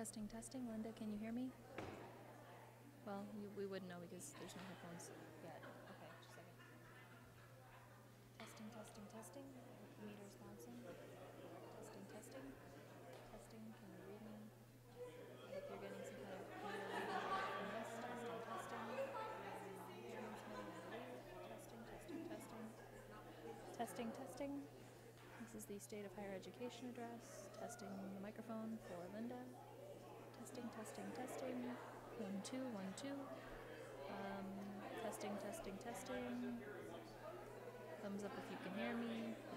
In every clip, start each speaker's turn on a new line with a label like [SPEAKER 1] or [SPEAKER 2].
[SPEAKER 1] Testing, testing. Linda, can you hear me? Well, you, we wouldn't know because there's no headphones yet. Okay, just a second. Testing, testing, testing. Meters bouncing. Testing, testing. Testing. Can you read me? I hope you're getting some kind of meter reading from this. Testing, testing. Transmitting, I believe. Testing, testing, testing. Testing, testing. This is the State of Higher Education address. Testing the microphone for Linda. Testing, testing, testing. One, two, one, two. Um, testing, testing, testing. Thumbs up if you can hear me. Hear me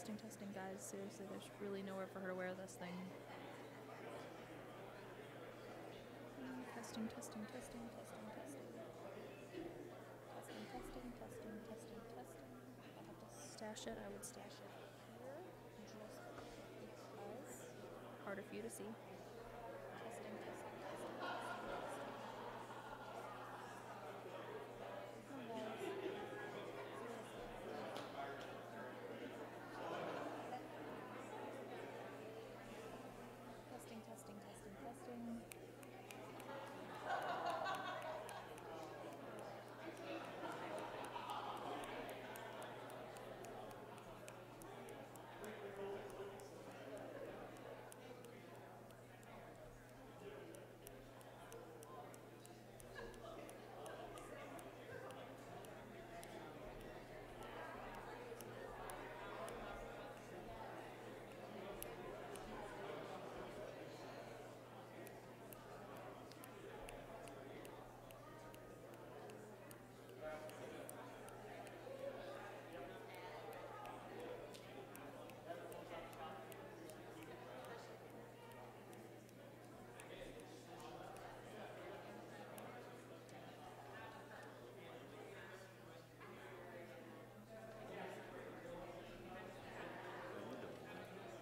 [SPEAKER 1] Testing, testing, guys. Seriously, there's really nowhere for her to wear this thing. Testing, testing, testing, testing, testing. Testing, testing, testing, testing, testing. I have to stash it, I would stash it here, just because. Harder for you to see.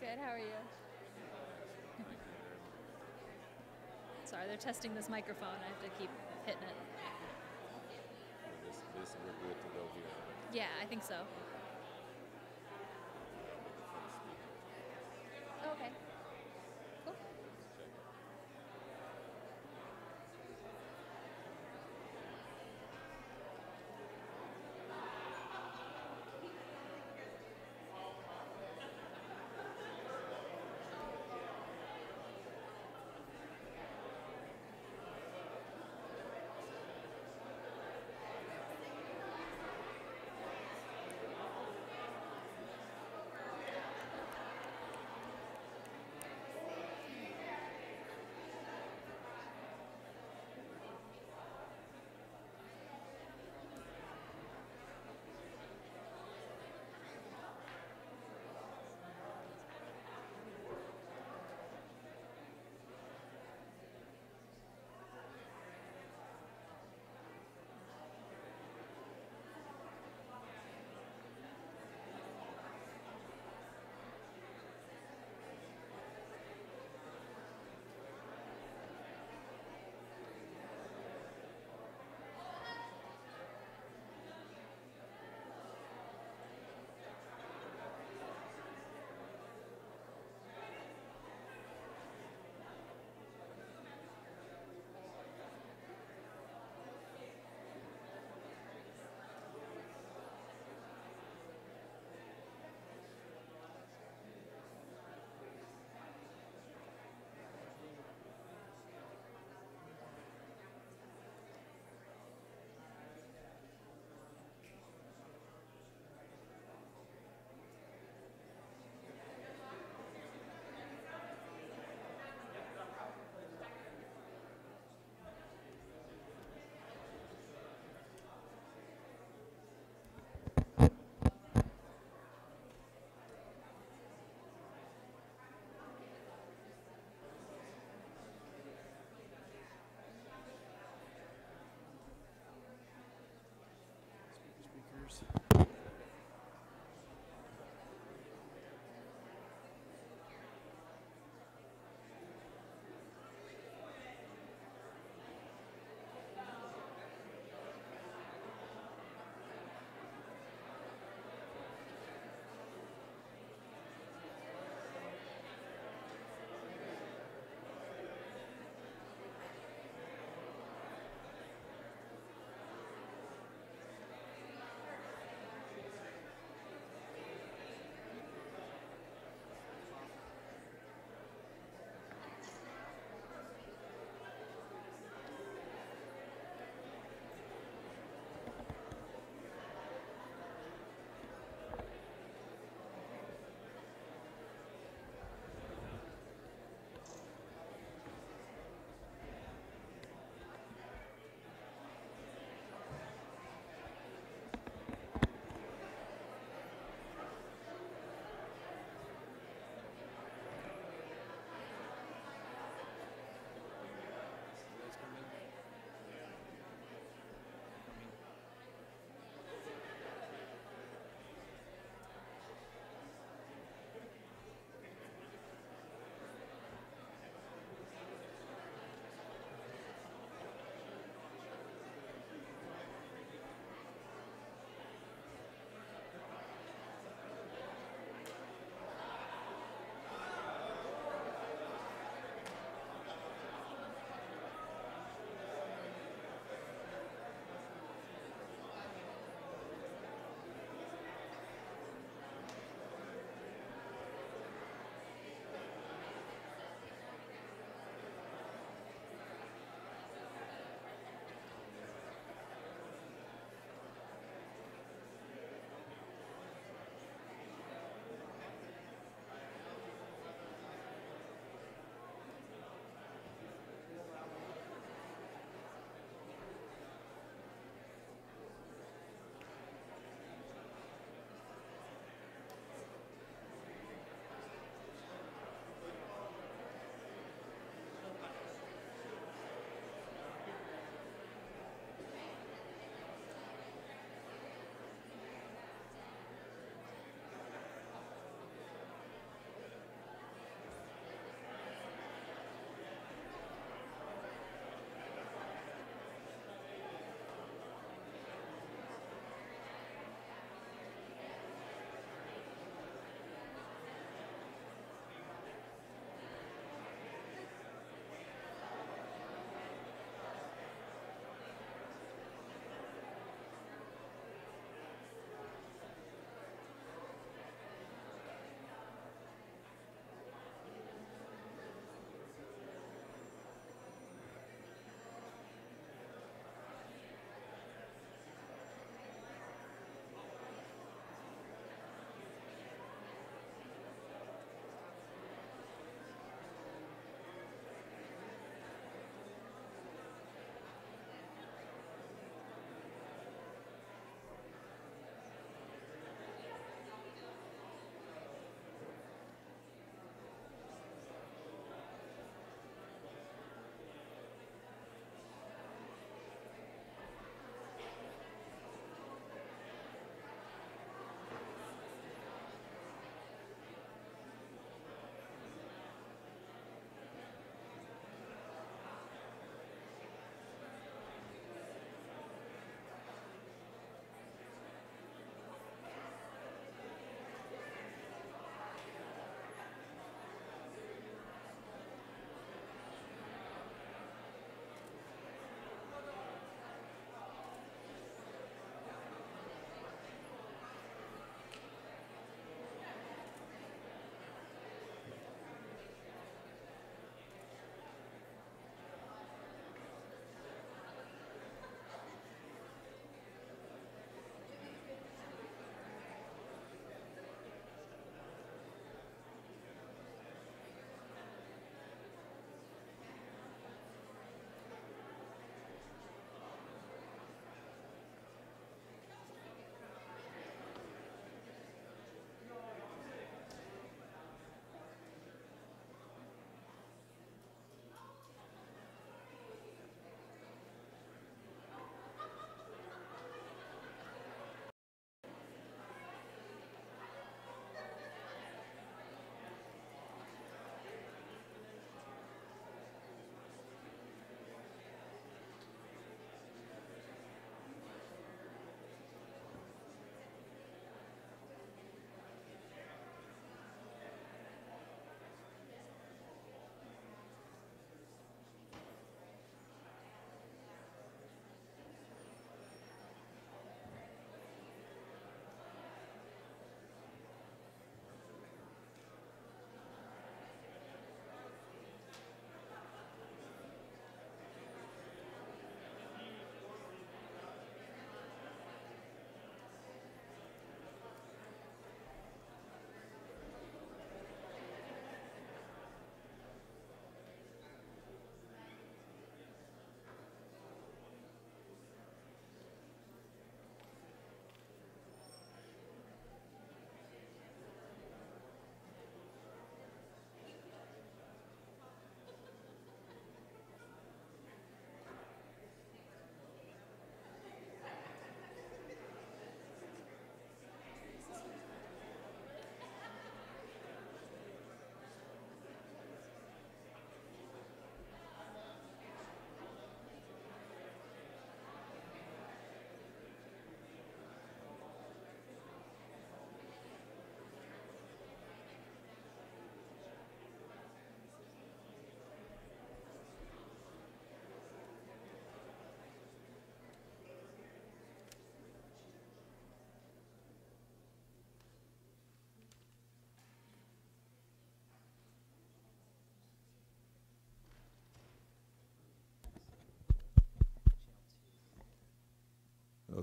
[SPEAKER 1] Good. How are you? Sorry, they're testing this microphone. I have to keep hitting it.
[SPEAKER 2] This, this we're good to go here.
[SPEAKER 1] Yeah, I think so.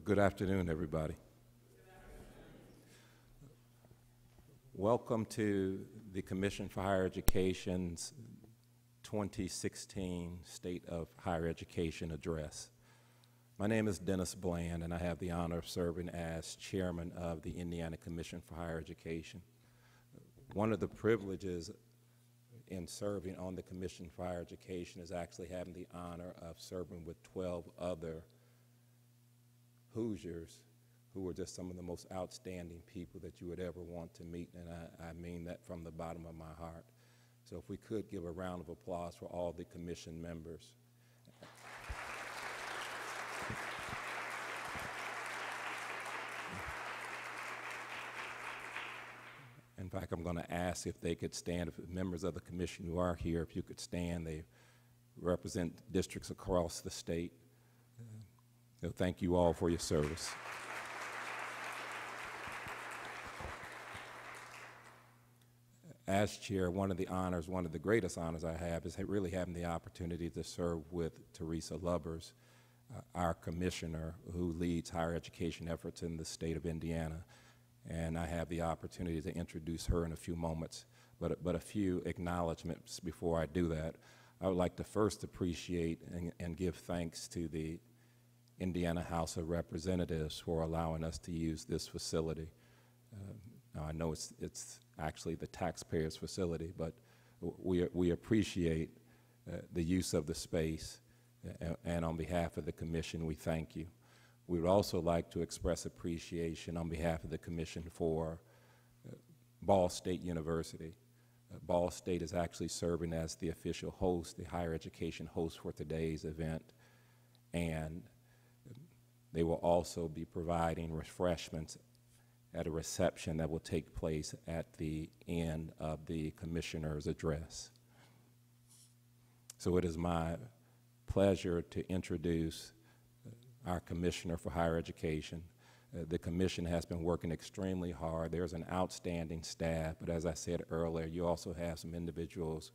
[SPEAKER 3] Good afternoon, everybody. Welcome to the Commission for Higher Education's 2016 State of Higher Education Address. My name is Dennis Bland, and I have the honor of serving as chairman of the Indiana Commission for Higher Education. One of the privileges in serving on the Commission for Higher Education is actually having the honor of serving with 12 other Hoosiers who are just some of the most outstanding people that you would ever want to meet, and I, I mean that from the bottom of my heart. So if we could give a round of applause for all the commission members. In fact, I'm going to ask if they could stand, if members of the commission who are here, if you could stand. They represent districts across the state. So thank you all for your service. As chair, one of the honors, one of the greatest honors I have is really having the opportunity to serve with Teresa Lubbers, uh, our commissioner who leads higher education efforts in the state of Indiana. And I have the opportunity to introduce her in a few moments, but, but a few acknowledgments before I do that. I would like to first appreciate and, and give thanks to the Indiana House of Representatives for allowing us to use this facility. Uh, I know it's, it's actually the taxpayers' facility, but we, we appreciate uh, the use of the space, uh, and on behalf of the commission, we thank you. We would also like to express appreciation on behalf of the commission for uh, Ball State University. Uh, Ball State is actually serving as the official host, the higher education host for today's event, and they will also be providing refreshments at a reception that will take place at the end of the commissioner's address. So it is my pleasure to introduce uh, our Commissioner for Higher Education. Uh, the Commission has been working extremely hard. There's an outstanding staff, but as I said earlier, you also have some individuals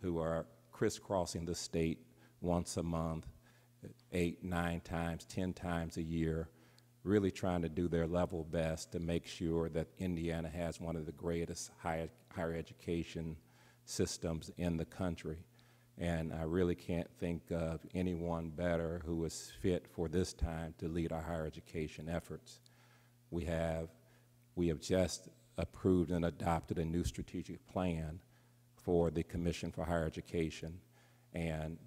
[SPEAKER 3] who are crisscrossing the state once a month eight, nine times, ten times a year, really trying to do their level best to make sure that Indiana has one of the greatest higher, higher education systems in the country. And I really can't think of anyone better who is fit for this time to lead our higher education efforts. We have, we have just approved and adopted a new strategic plan for the Commission for Higher Education. And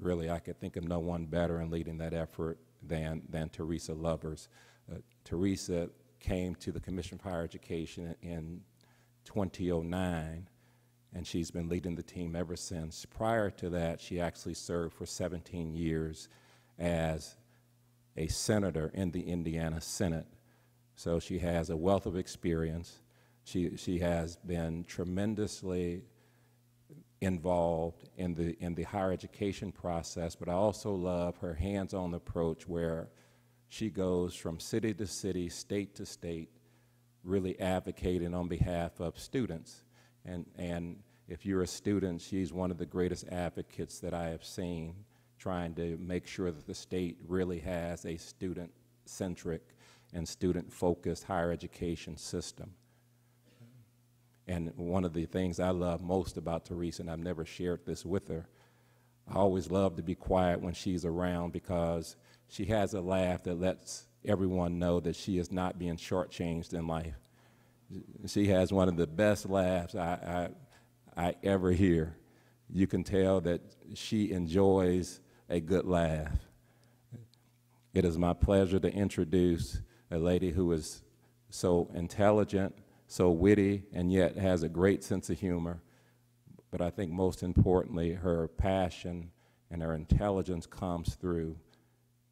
[SPEAKER 3] really, I could think of no one better in leading that effort than, than Teresa Lubbers. Uh, Teresa came to the Commission for Higher Education in 2009, and she's been leading the team ever since. Prior to that, she actually served for 17 years as a senator in the Indiana Senate. So she has a wealth of experience. She, she has been tremendously involved in the in the higher education process, but I also love her hands-on approach where she goes from city to city, state to state, really advocating on behalf of students. And and if you're a student, she's one of the greatest advocates that I have seen, trying to make sure that the state really has a student-centric and student-focused higher education system. And one of the things I love most about Teresa, and I've never shared this with her, I always love to be quiet when she's around because she has a laugh that lets everyone know that she is not being shortchanged in life. She has one of the best laughs I, I, I ever hear. You can tell that she enjoys a good laugh. It is my pleasure to introduce a lady who is so intelligent, so witty and yet has a great sense of humor. But I think most importantly, her passion and her intelligence comes through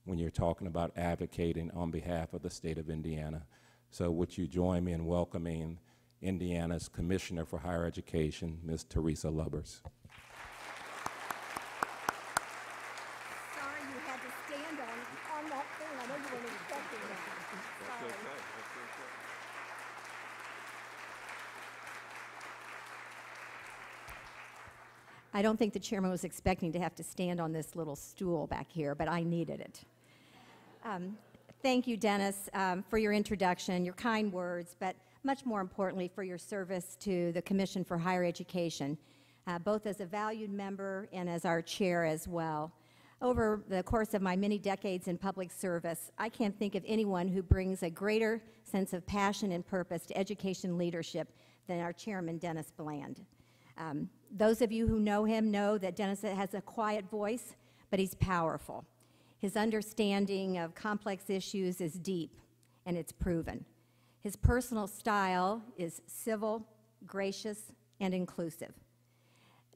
[SPEAKER 3] when you're talking about advocating on behalf of the state of Indiana. So would you join me in welcoming Indiana's Commissioner for Higher Education, Ms. Teresa Lubbers.
[SPEAKER 4] Sorry you had to stand on, on that thing. I know you weren't expecting that. Sorry. I don't think the chairman was expecting to have to stand on this little stool back here, but I needed it. Um, Thank you, Dennis, um, for your introduction, your kind words, but much more importantly, for your service to the Commission for Higher Education, uh, both as a valued member and as our chair as well. Over the course of my many decades in public service, I can't think of anyone who brings a greater sense of passion and purpose to education leadership than our chairman, Dennis Bland. Um, those of you who know him know that Dennis has a quiet voice, but he's powerful. His understanding of complex issues is deep, and it's proven. His personal style is civil, gracious, and inclusive.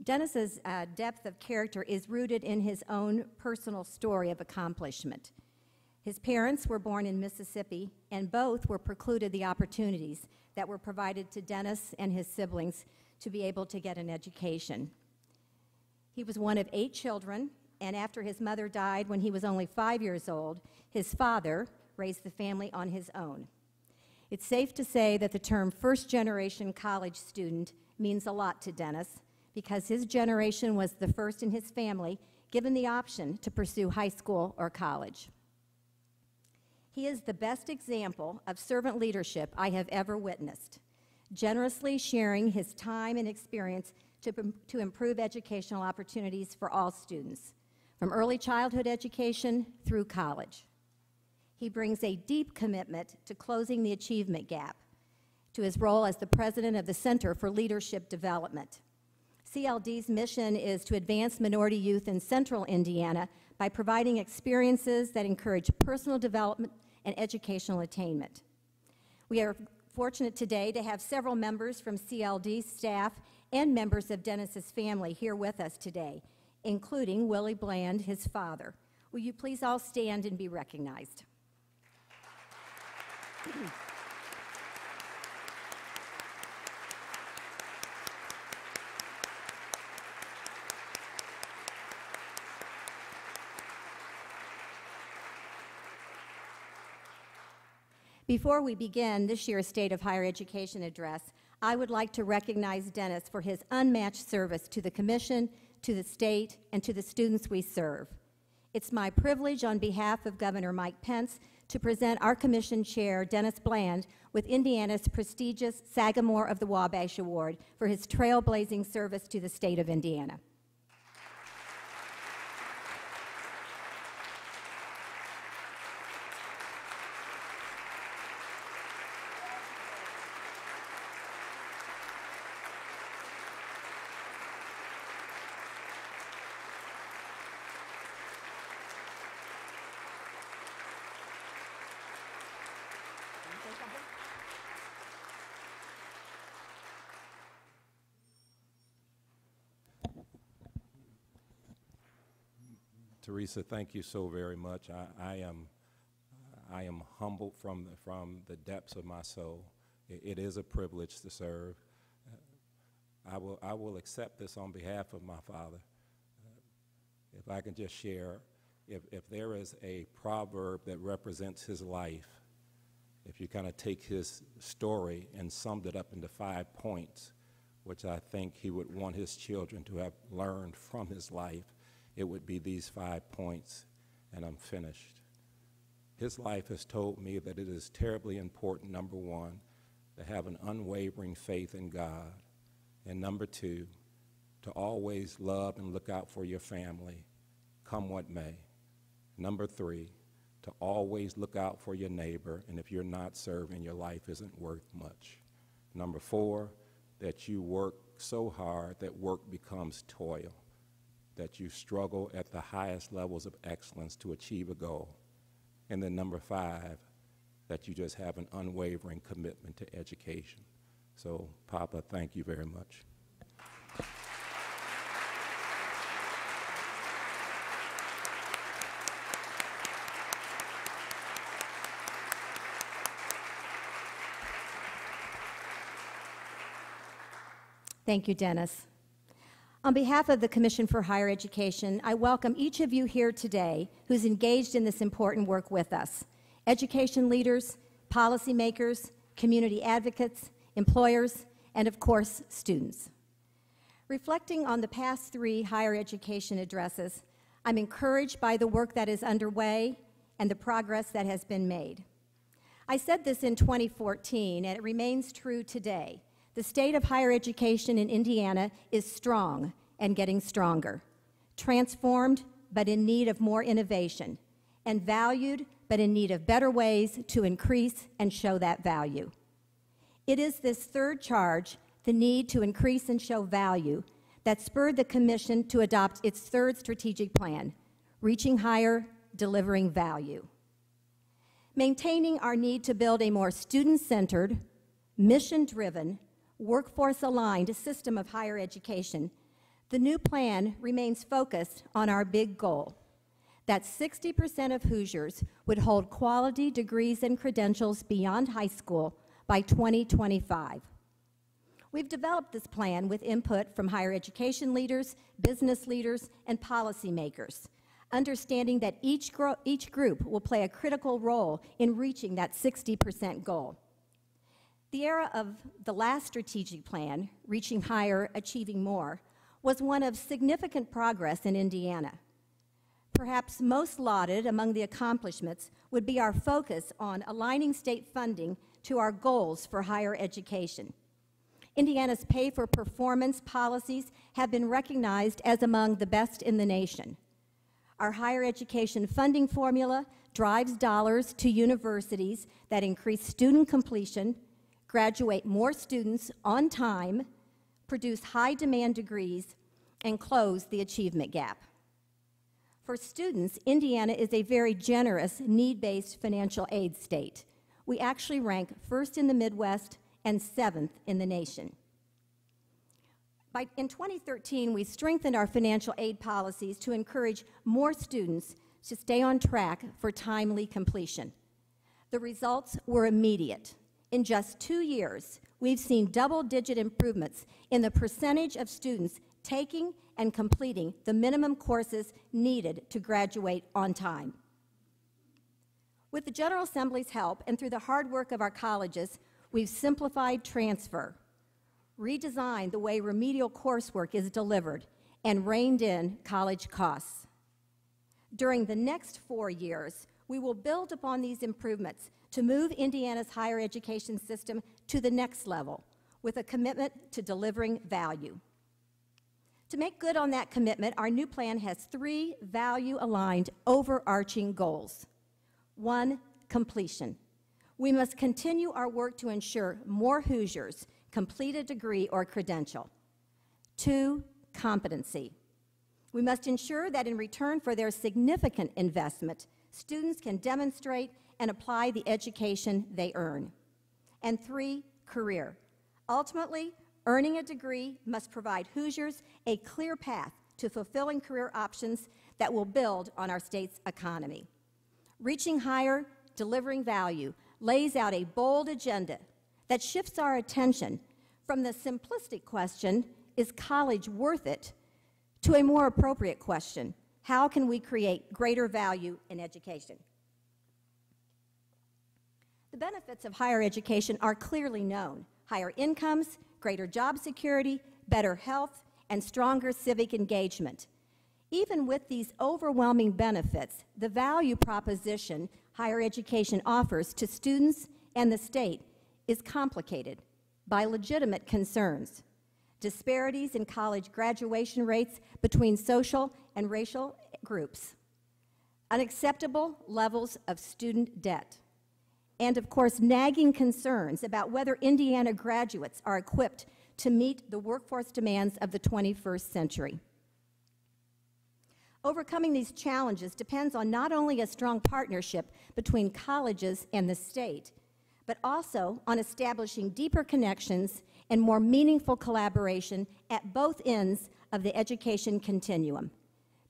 [SPEAKER 4] Dennis's uh, depth of character is rooted in his own personal story of accomplishment. His parents were born in Mississippi, and both were precluded the opportunities that were provided to Dennis and his siblings to be able to get an education. He was one of eight children, and after his mother died when he was only five years old, his father raised the family on his own. It's safe to say that the term first generation college student means a lot to Dennis because his generation was the first in his family given the option to pursue high school or college. He is the best example of servant leadership I have ever witnessed, generously sharing his time and experience to, to improve educational opportunities for all students, from early childhood education through college. He brings a deep commitment to closing the achievement gap to his role as the president of the Center for Leadership Development. CLD's mission is to advance minority youth in central Indiana by providing experiences that encourage personal development and educational attainment. We are fortunate today to have several members from CLD staff and members of Dennis's family here with us today, including Willie Bland, his father. Will you please all stand and be recognized? Before we begin this year's State of Higher Education address, I would like to recognize Dennis for his unmatched service to the Commission, to the state, and to the students we serve. It's my privilege on behalf of Governor Mike Pence to present our Commission Chair, Dennis Bland, with Indiana's prestigious Sagamore of the Wabash Award for his trailblazing service to the state of Indiana.
[SPEAKER 3] Teresa, thank you so very much. I, I am, I am humbled from, the- from the depths of my soul. It, it is a privilege to serve. Uh, I will, I will accept this on behalf of my father. Uh, If I can just share, if, if there is a proverb that represents his life, if you kind of take his story and summed it up into five points, which I think he would want his children to have learned from his life, it would be these five points, and I'm finished. His life has told me that it is terribly important, number one, to have an unwavering faith in God, and number two, to always love and look out for your family, come what may. Number three, to always look out for your neighbor, and if you're not serving, your life isn't worth much. Number four, that you work so hard that work becomes toil, that you struggle at the highest levels of excellence to achieve a goal. And then number five, that you just have an unwavering commitment to education. So, Papa, thank you very much.
[SPEAKER 4] Thank you, Dennis. On behalf of the Commission for Higher Education, I welcome each of you here today who's engaged in this important work with us education leaders, policymakers, community advocates, employers, and of course, students. Reflecting on the past three higher education addresses, I'm encouraged by the work that is underway and the progress that has been made. I said this in 2014, and it remains true today. The state of higher education in Indiana is strong and getting stronger, transformed but in need of more innovation, and valued but in need of better ways to increase and show that value. It is this third charge, the need to increase and show value, that spurred the Commission to adopt its third strategic plan, Reaching Higher, Delivering Value. Maintaining our need to build a more student centered, mission driven, workforce aligned system of higher education, the new plan remains focused on our big goal that 60% of Hoosiers would hold quality degrees and credentials beyond high school by 2025. We've developed this plan with input from higher education leaders, business leaders, and policymakers, understanding that each, each group will play a critical role in reaching that 60% goal. The era of the last strategic plan, Reaching Higher, Achieving More, was one of significant progress in Indiana. Perhaps most lauded among the accomplishments would be our focus on aligning state funding to our goals for higher education. Indiana's pay for performance policies have been recognized as among the best in the nation. Our higher education funding formula drives dollars to universities that increase student completion, graduate more students on time, produce high demand degrees, and close the achievement gap. For students, Indiana is a very generous, need based financial aid state. We actually rank first in the Midwest and seventh in the nation. By, in 2013, we strengthened our financial aid policies to encourage more students to stay on track for timely completion. The results were immediate. In just two years, we've seen double digit improvements in the percentage of students taking and completing the minimum courses needed to graduate on time. With the General Assembly's help and through the hard work of our colleges, we've simplified transfer, redesigned the way remedial coursework is delivered, and reined in college costs. During the next four years, we will build upon these improvements to move Indiana's higher education system to the next level with a commitment to delivering value. To make good on that commitment, our new plan has three value aligned overarching goals. One, completion. We must continue our work to ensure more Hoosiers complete a degree or credential. Two, competency. We must ensure that in return for their significant investment, students can demonstrate and apply the education they earn. And three, career. Ultimately, Earning a degree must provide Hoosiers a clear path to fulfilling career options that will build on our state's economy. Reaching higher, delivering value lays out a bold agenda that shifts our attention from the simplistic question, is college worth it, to a more appropriate question, how can we create greater value in education? The benefits of higher education are clearly known higher incomes, greater job security, better health, and stronger civic engagement. Even with these overwhelming benefits, the value proposition higher education offers to students and the state is complicated by legitimate concerns. Disparities in college graduation rates between social and racial groups, unacceptable levels of student debt, and of course, nagging concerns about whether Indiana graduates are equipped to meet the workforce demands of the 21st century. Overcoming these challenges depends on not only a strong partnership between colleges and the state, but also on establishing deeper connections and more meaningful collaboration at both ends of the education continuum.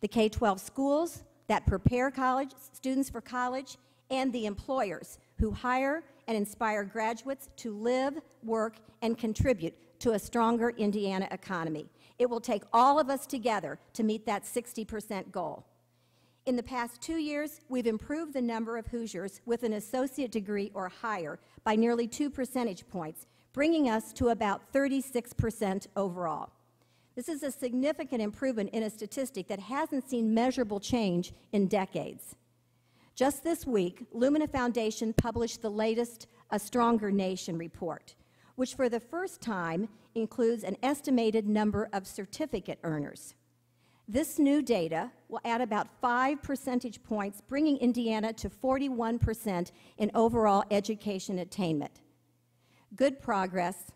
[SPEAKER 4] The K 12 schools that prepare college students for college and the employers who hire and inspire graduates to live, work, and contribute to a stronger Indiana economy. It will take all of us together to meet that 60% goal. In the past two years, we've improved the number of Hoosiers with an associate degree or higher by nearly two percentage points, bringing us to about 36% overall. This is a significant improvement in a statistic that hasn't seen measurable change in decades. Just this week, Lumina Foundation published the latest A Stronger Nation report, which for the first time includes an estimated number of certificate earners. This new data will add about five percentage points, bringing Indiana to 41% in overall education attainment. Good progress,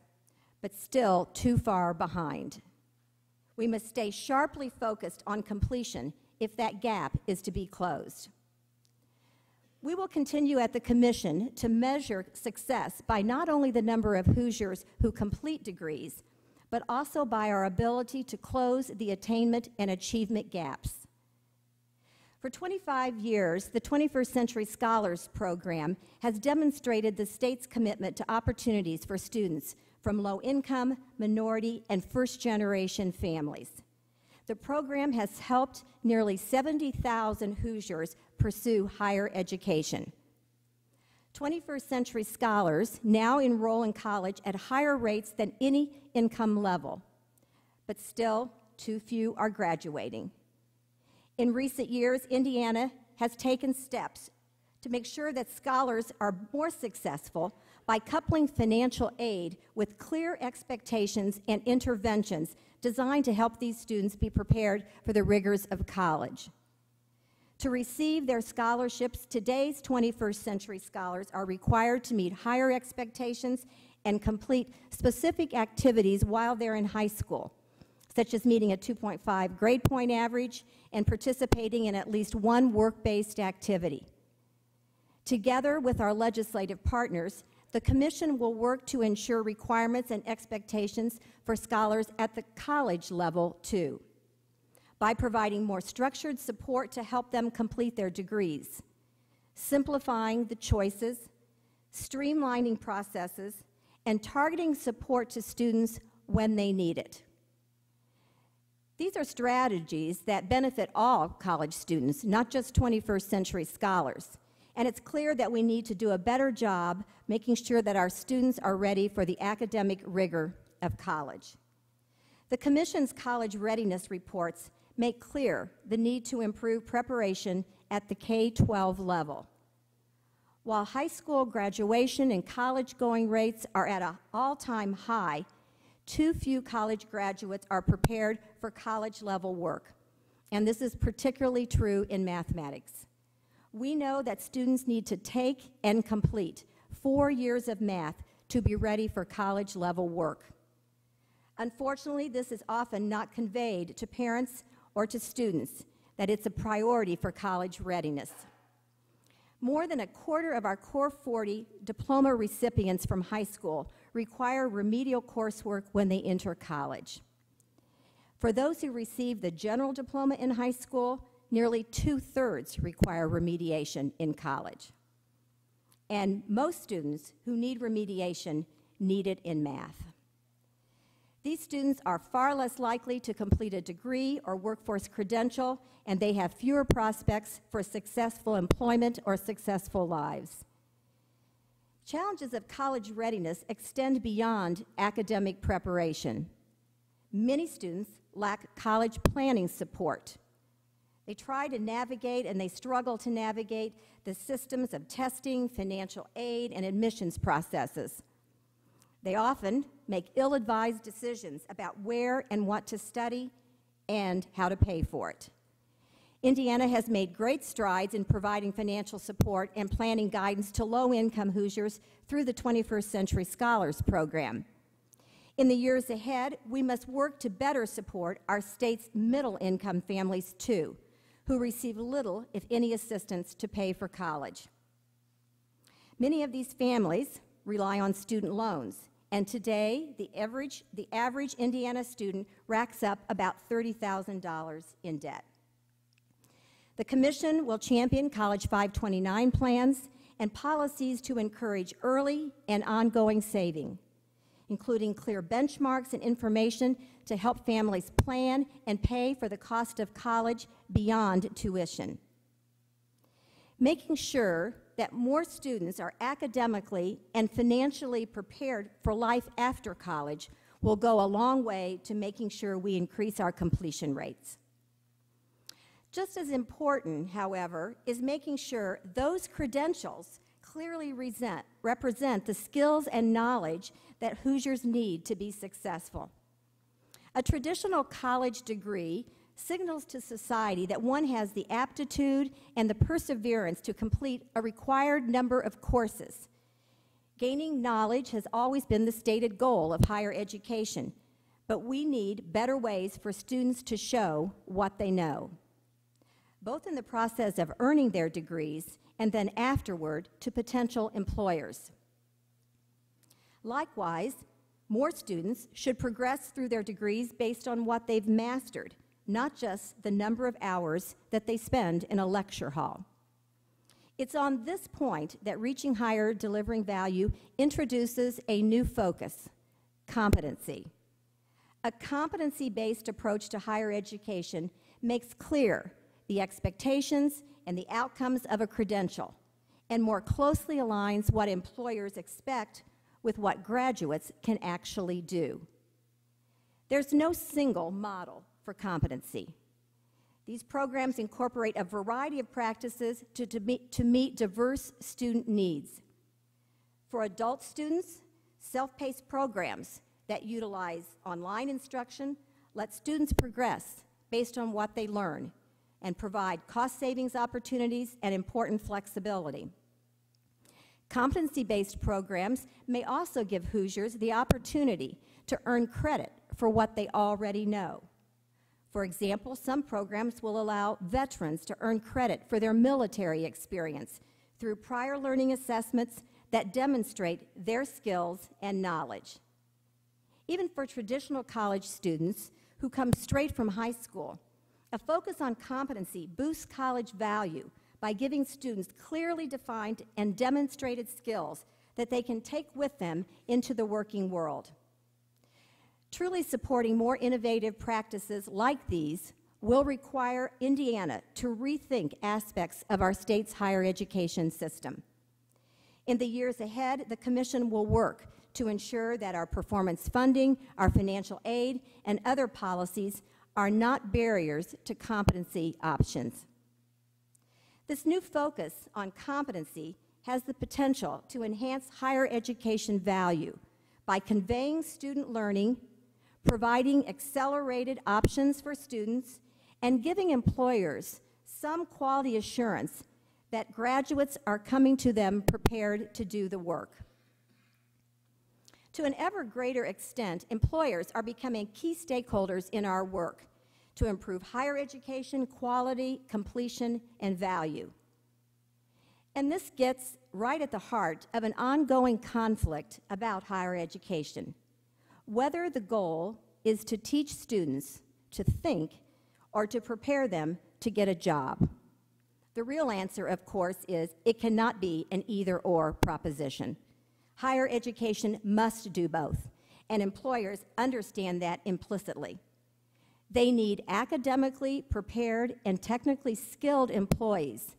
[SPEAKER 4] but still too far behind. We must stay sharply focused on completion if that gap is to be closed. We will continue at the Commission to measure success by not only the number of Hoosiers who complete degrees, but also by our ability to close the attainment and achievement gaps. For 25 years, the 21st Century Scholars Program has demonstrated the state's commitment to opportunities for students from low income, minority, and first generation families. The program has helped nearly 70,000 Hoosiers pursue higher education. 21st century scholars now enroll in college at higher rates than any income level, but still too few are graduating. In recent years, Indiana has taken steps to make sure that scholars are more successful by coupling financial aid with clear expectations and interventions designed to help these students be prepared for the rigors of college. To receive their scholarships, today's 21st century scholars are required to meet higher expectations and complete specific activities while they're in high school, such as meeting a 2.5 grade point average and participating in at least one work-based activity. Together with our legislative partners, the Commission will work to ensure requirements and expectations for scholars at the college level, too by providing more structured support to help them complete their degrees, simplifying the choices, streamlining processes, and targeting support to students when they need it. These are strategies that benefit all college students, not just 21st century scholars. And it's clear that we need to do a better job making sure that our students are ready for the academic rigor of college. The Commission's college readiness reports make clear the need to improve preparation at the K 12 level. While high school graduation and college going rates are at an all time high, too few college graduates are prepared for college level work. And this is particularly true in mathematics. We know that students need to take and complete four years of math to be ready for college level work. Unfortunately, this is often not conveyed to parents or to students that it's a priority for college readiness. More than a quarter of our Core 40 diploma recipients from high school require remedial coursework when they enter college. For those who receive the general diploma in high school, nearly two thirds require remediation in college. And most students who need remediation need it in math. These students are far less likely to complete a degree or workforce credential, and they have fewer prospects for successful employment or successful lives. Challenges of college readiness extend beyond academic preparation. Many students lack college planning support. They try to navigate and they struggle to navigate the systems of testing, financial aid, and admissions processes. They often make ill advised decisions about where and what to study and how to pay for it. Indiana has made great strides in providing financial support and planning guidance to low income Hoosiers through the 21st Century Scholars Program. In the years ahead, we must work to better support our state's middle income families too, who receive little, if any, assistance to pay for college. Many of these families rely on student loans, and today, the average, the average Indiana student racks up about $30,000 in debt. The Commission will champion College 529 plans and policies to encourage early and ongoing saving, including clear benchmarks and information to help families plan and pay for the cost of college beyond tuition. Making sure that more students are academically and financially prepared for life after college will go a long way to making sure we increase our completion rates. Just as important, however, is making sure those credentials clearly resent, represent the skills and knowledge that Hoosiers need to be successful. A traditional college degree signals to society that one has the aptitude and the perseverance to complete a required number of courses. Gaining knowledge has always been the stated goal of higher education, but we need better ways for students to show what they know, both in the process of earning their degrees and then afterward to potential employers. Likewise, more students should progress through their degrees based on what they've mastered, not just the number of hours that they spend in a lecture hall. It's on this point that Reaching Higher Delivering Value introduces a new focus competency. A competency based approach to higher education makes clear the expectations and the outcomes of a credential and more closely aligns what employers expect with what graduates can actually do. There's no single model for competency. These programs incorporate a variety of practices to, to, meet, to meet diverse student needs. For adult students, self-paced programs that utilize online instruction let students progress based on what they learn and provide cost savings opportunities and important flexibility. Competency-based programs may also give Hoosiers the opportunity to earn credit for what they already know. For example, some programs will allow veterans to earn credit for their military experience through prior learning assessments that demonstrate their skills and knowledge. Even for traditional college students who come straight from high school, a focus on competency boosts college value by giving students clearly defined and demonstrated skills that they can take with them into the working world. Truly supporting more innovative practices like these will require Indiana to rethink aspects of our state's higher education system. In the years ahead, the Commission will work to ensure that our performance funding, our financial aid, and other policies are not barriers to competency options. This new focus on competency has the potential to enhance higher education value by conveying student learning, providing accelerated options for students, and giving employers some quality assurance that graduates are coming to them prepared to do the work. To an ever greater extent, employers are becoming key stakeholders in our work, to improve higher education quality, completion, and value. And this gets right at the heart of an ongoing conflict about higher education. Whether the goal is to teach students to think or to prepare them to get a job. The real answer, of course, is it cannot be an either or proposition. Higher education must do both, and employers understand that implicitly. They need academically prepared and technically skilled employees.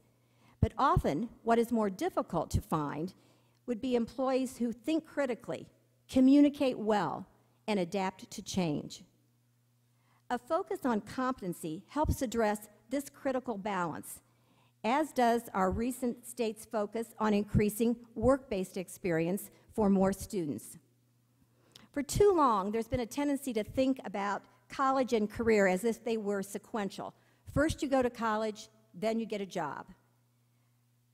[SPEAKER 4] But often, what is more difficult to find would be employees who think critically, communicate well, and adapt to change. A focus on competency helps address this critical balance, as does our recent state's focus on increasing work-based experience for more students. For too long, there's been a tendency to think about college and career as if they were sequential. First you go to college, then you get a job.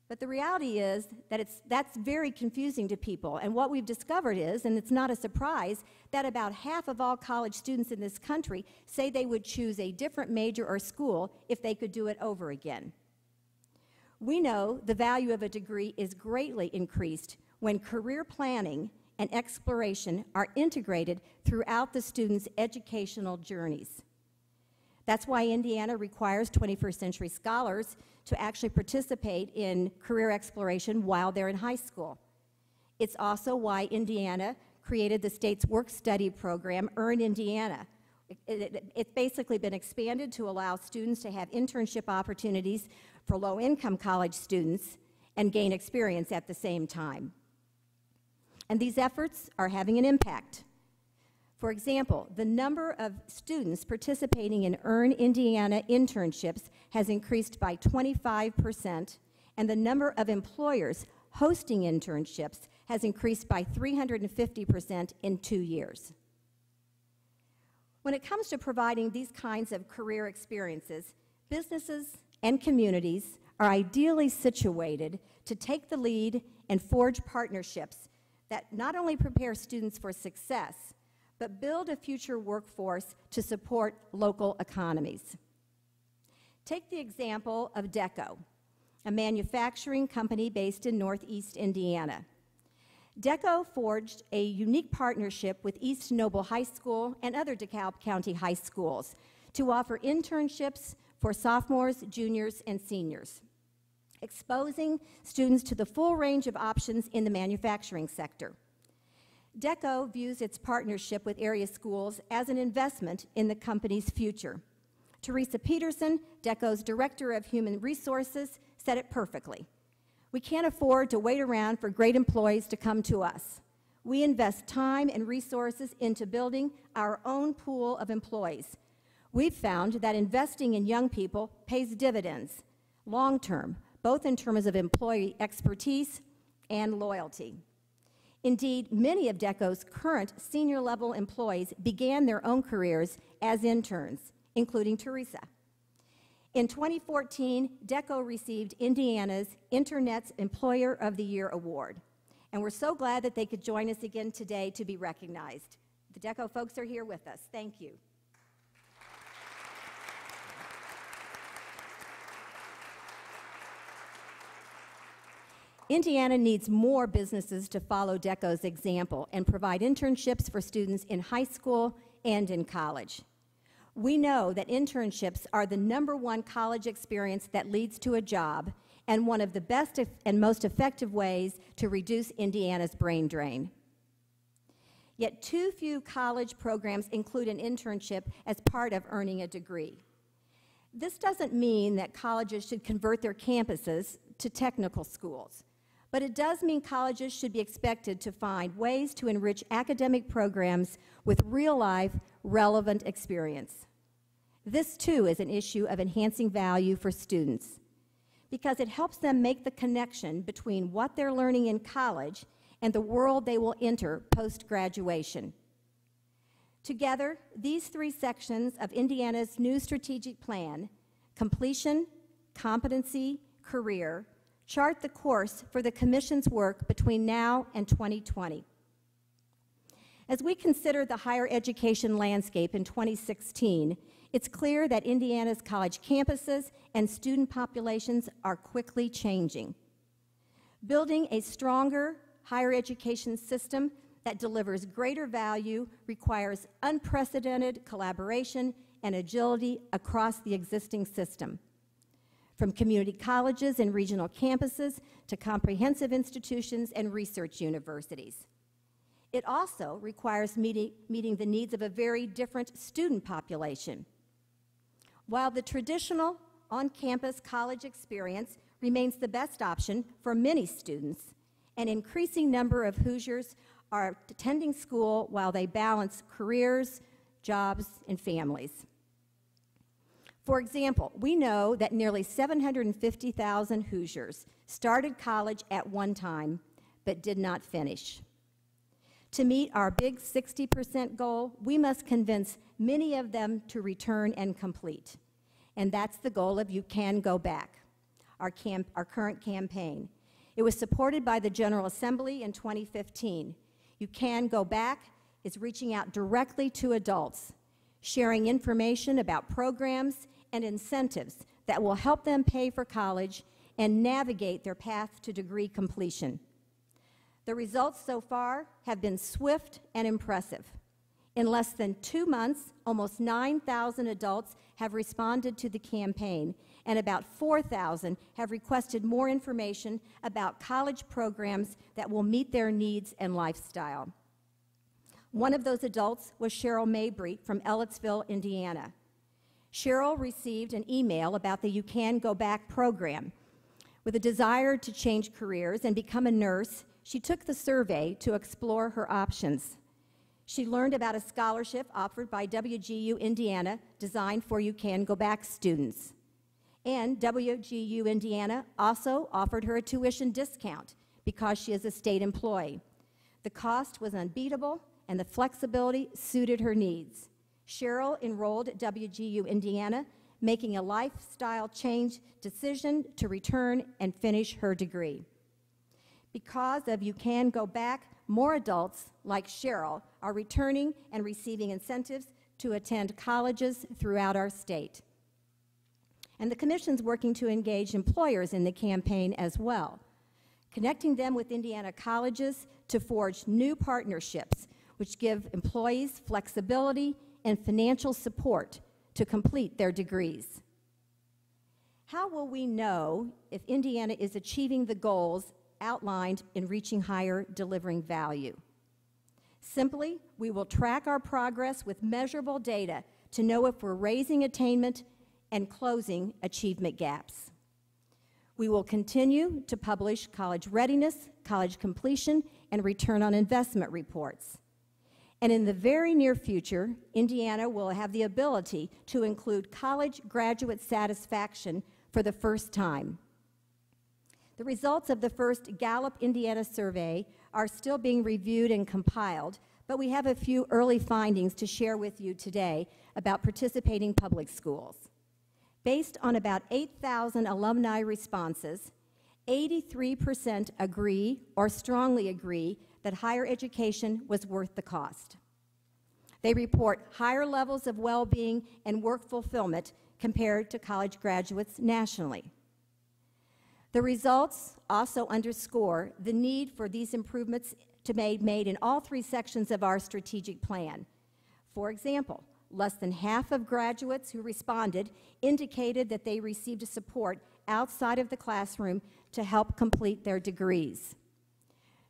[SPEAKER 4] But the reality is that it's, that's very confusing to people. And what we've discovered is, and it's not a surprise, that about half of all college students in this country say they would choose a different major or school if they could do it over again. We know the value of a degree is greatly increased when career planning and exploration are integrated throughout the student's educational journeys. That's why Indiana requires 21st century scholars to actually participate in career exploration while they're in high school. It's also why Indiana created the state's work study program, Earn Indiana. It, it, it's basically been expanded to allow students to have internship opportunities for low income college students and gain experience at the same time and these efforts are having an impact. For example, the number of students participating in Earn Indiana internships has increased by 25%, and the number of employers hosting internships has increased by 350% in two years. When it comes to providing these kinds of career experiences, businesses and communities are ideally situated to take the lead and forge partnerships that not only prepare students for success, but build a future workforce to support local economies. Take the example of DECO, a manufacturing company based in Northeast Indiana. DECO forged a unique partnership with East Noble High School and other DeKalb County high schools to offer internships for sophomores, juniors, and seniors, exposing students to the full range of options in the manufacturing sector. DECO views its partnership with area schools as an investment in the company's future. Teresa Peterson, DECO's Director of Human Resources, said it perfectly. We can't afford to wait around for great employees to come to us. We invest time and resources into building our own pool of employees. We've found that investing in young people pays dividends long term, both in terms of employee expertise and loyalty. Indeed, many of DECO's current senior level employees began their own careers as interns, including Teresa. In 2014, DECO received Indiana's INTERNnet's Employer of the Year Award. And we're so glad that they could join us again today to be recognized. The DECO folks are here with us. Thank you. Indiana needs more businesses to follow DECO's example and provide internships for students in high school and in college. We know that internships are the number one college experience that leads to a job and one of the best and most effective ways to reduce Indiana's brain drain. Yet too few college programs include an internship as part of earning a degree. This doesn't mean that colleges should convert their campuses to technical schools. But it does mean colleges should be expected to find ways to enrich academic programs with real life, relevant experience. This, too, is an issue of enhancing value for students because it helps them make the connection between what they're learning in college and the world they will enter post graduation. Together, these three sections of Indiana's new strategic plan completion, competency, career chart the course for the Commission's work between now and 2020. As we consider the higher education landscape in 2016, it's clear that Indiana's college campuses and student populations are quickly changing. Building a stronger higher education system that delivers greater value requires unprecedented collaboration and agility across the existing system from community colleges and regional campuses to comprehensive institutions and research universities. It also requires meeting, meeting the needs of a very different student population. While the traditional on-campus college experience remains the best option for many students, an increasing number of Hoosiers are attending school while they balance careers, jobs, and families. For example, we know that nearly 750,000 Hoosiers started college at one time but did not finish. To meet our big 60% goal, we must convince many of them to return and complete. And that's the goal of You Can Go Back, our, camp, our current campaign. It was supported by the General Assembly in 2015. You Can Go Back is reaching out directly to adults, sharing information about programs and incentives that will help them pay for college and navigate their path to degree completion. The results so far have been swift and impressive. In less than two months, almost 9,000 adults have responded to the campaign, and about 4,000 have requested more information about college programs that will meet their needs and lifestyle. One of those adults was Cheryl Mabry from Ellettsville, Indiana. Cheryl received an email about the You Can Go Back program. With a desire to change careers and become a nurse, she took the survey to explore her options. She learned about a scholarship offered by WGU Indiana designed for You Can Go Back students. And WGU Indiana also offered her a tuition discount because she is a state employee. The cost was unbeatable and the flexibility suited her needs. Cheryl enrolled at WGU Indiana, making a lifestyle change decision to return and finish her degree. Because of You Can Go Back, more adults like Cheryl are returning and receiving incentives to attend colleges throughout our state. And the Commission's working to engage employers in the campaign as well, connecting them with Indiana colleges to forge new partnerships which give employees flexibility and financial support to complete their degrees. How will we know if Indiana is achieving the goals outlined in Reaching Higher Delivering Value? Simply, we will track our progress with measurable data to know if we're raising attainment and closing achievement gaps. We will continue to publish college readiness, college completion, and return on investment reports. And in the very near future, Indiana will have the ability to include college graduate satisfaction for the first time. The results of the first Gallup Indiana survey are still being reviewed and compiled, but we have a few early findings to share with you today about participating public schools. Based on about 8,000 alumni responses, 83% agree or strongly agree that higher education was worth the cost. They report higher levels of well being and work fulfillment compared to college graduates nationally. The results also underscore the need for these improvements to be made in all three sections of our strategic plan. For example, less than half of graduates who responded indicated that they received support outside of the classroom to help complete their degrees.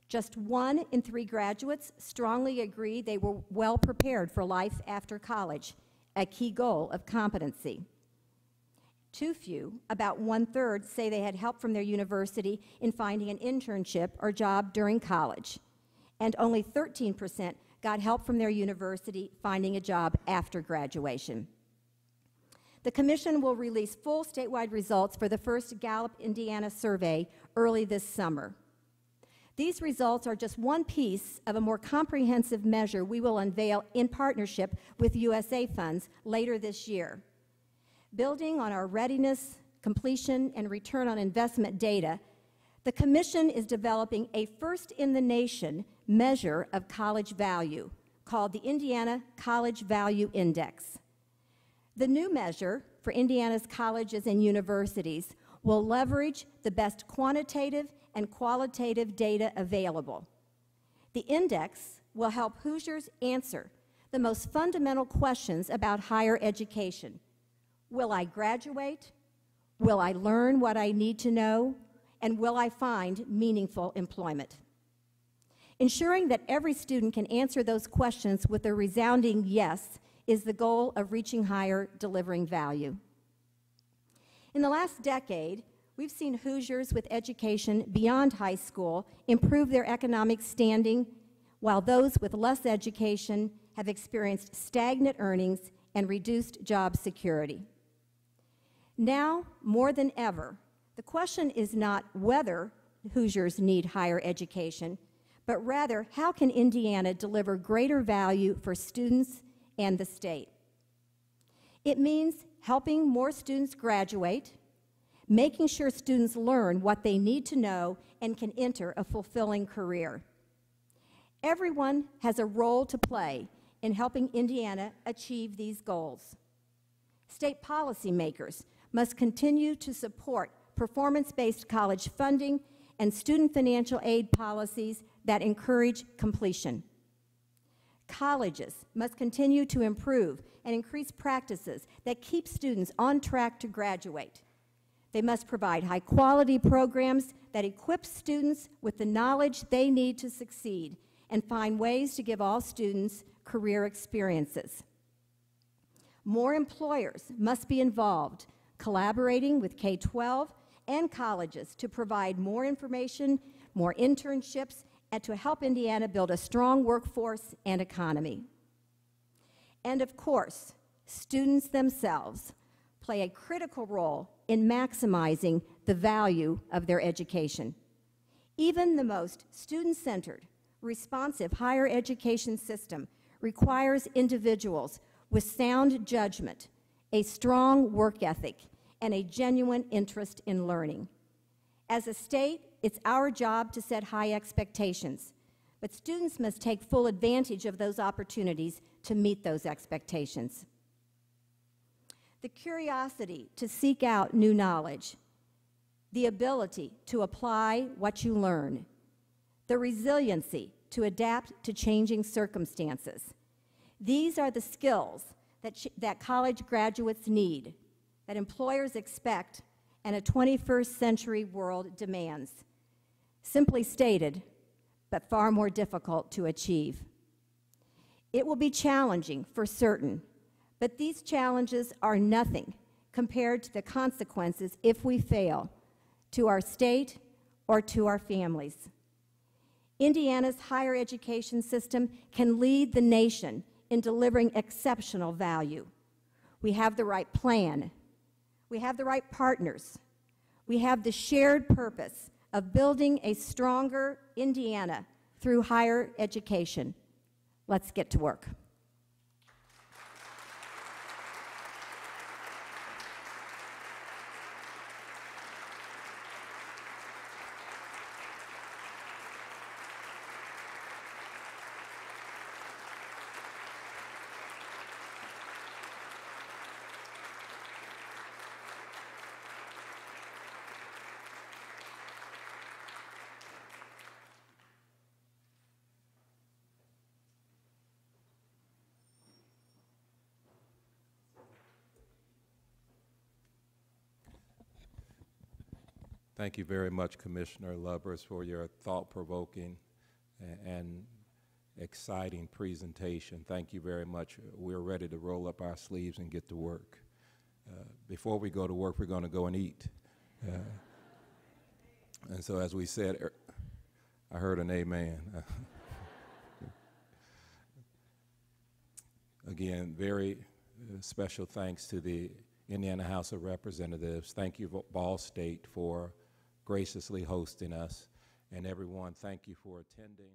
[SPEAKER 4] Just one in three graduates strongly agree they were well prepared for life after college, a key goal of competency. Too few, about one third, say they had help from their university in finding an internship or job during college. And only 13% got help from their university finding a job after graduation. The Commission will release full statewide results for the first Gallup Indiana survey early this summer. These results are just one piece of a more comprehensive measure we will unveil in partnership with USA funds later this year. Building on our readiness, completion, and return on investment data, the Commission is developing a first in the nation measure of college value called the Indiana College Value Index. The new measure for Indiana's colleges and universities will leverage the best quantitative and qualitative data available. The index will help Hoosiers answer the most fundamental questions about higher education. Will I graduate? Will I learn what I need to know? And will I find meaningful employment? Ensuring that every student can answer those questions with a resounding yes is the goal of reaching higher, delivering value. In the last decade, we've seen Hoosiers with education beyond high school improve their economic standing, while those with less education have experienced stagnant earnings and reduced job security. Now, more than ever, the question is not whether Hoosiers need higher education, but rather how can Indiana deliver greater value for students and the state? It means helping more students graduate, making sure students learn what they need to know and can enter a fulfilling career. Everyone has a role to play in helping Indiana achieve these goals. State policymakers must continue to support performance-based college funding and student financial aid policies that encourage completion. Colleges must continue to improve and increase practices that keep students on track to graduate. They must provide high quality programs that equip students with the knowledge they need to succeed and find ways to give all students career experiences. More employers must be involved, collaborating with K 12 and colleges to provide more information, more internships, and to help Indiana build a strong workforce and economy. And of course, students themselves play a critical role in maximizing the value of their education. Even the most student-centered, responsive higher education system requires individuals with sound judgment, a strong work ethic, and a genuine interest in learning. As a state, it's our job to set high expectations, but students must take full advantage of those opportunities to meet those expectations. The curiosity to seek out new knowledge, the ability to apply what you learn, the resiliency to adapt to changing circumstances. These are the skills that, that college graduates need, that employers expect, and a 21st century world demands. Simply stated, but far more difficult to achieve. It will be challenging for certain, but these challenges are nothing compared to the consequences if we fail to our state or to our families. Indiana's higher education system can lead the nation in delivering exceptional value. We have the right plan. We have the right partners. We have the shared purpose of building a stronger Indiana through higher education. Let's get to work.
[SPEAKER 3] Thank you very much, Commissioner Lubbers, for your thought-provoking and exciting presentation. Thank you very much. We're ready to roll up our sleeves and get to work. Uh, Before we go to work, we're going to go and eat. Uh, And so, as we said, er, I heard an amen. Again, very uh, special thanks to the Indiana House of Representatives. Thank you, Ball State, for graciously hosting us. And everyone, thank you for attending.